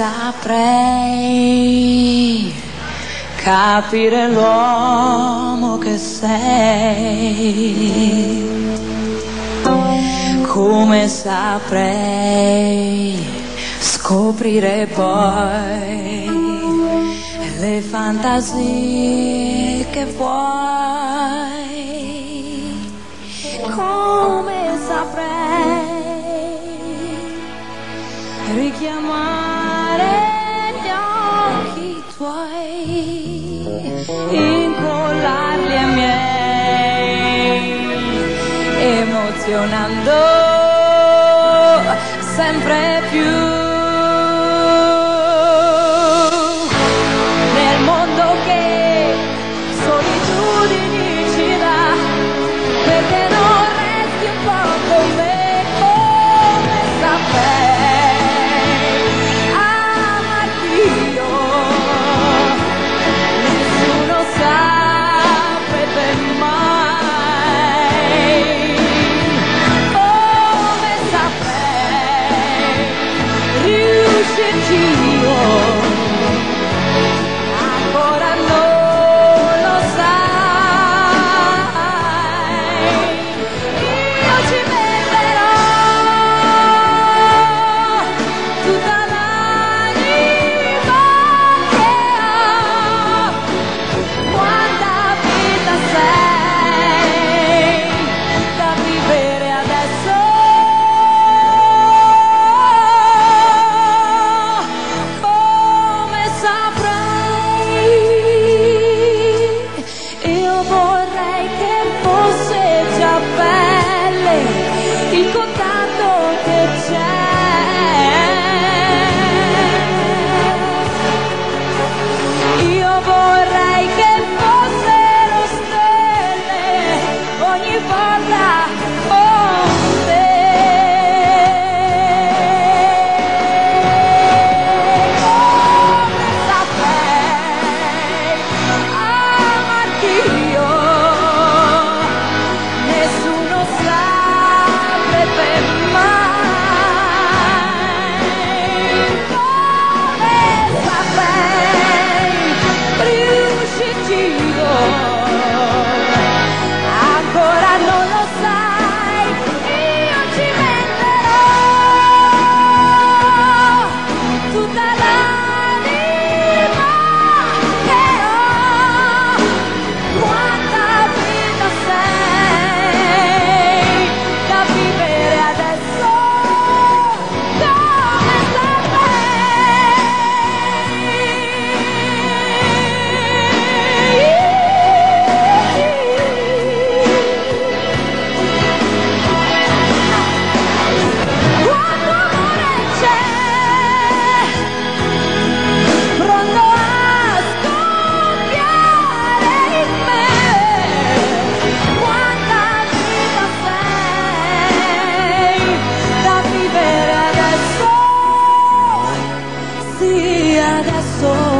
saprei capire l'uomo che sei, come saprei scoprire poi le fantasie che vuoi. Tuoi, incollarli ai miei, emozionando sempre più. Argentina. nada sou.